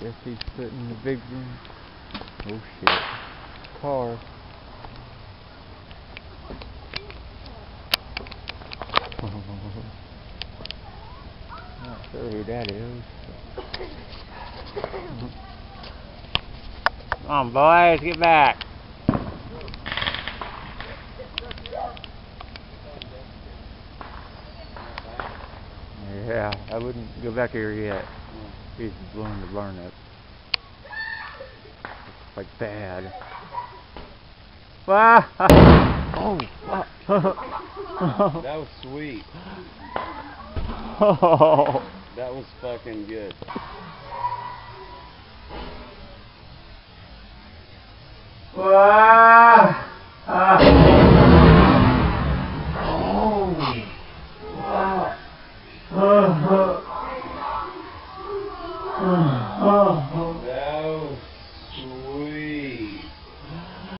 Guess he's putting the big room. Oh shit. Car. Not sure who that is. Come on, boys, get back. Yeah, I wouldn't go back here yet. He's willing to learn it. It's like bad. Ah! Oh. That was sweet. oh. That was fucking good. Ah! Oh. oh.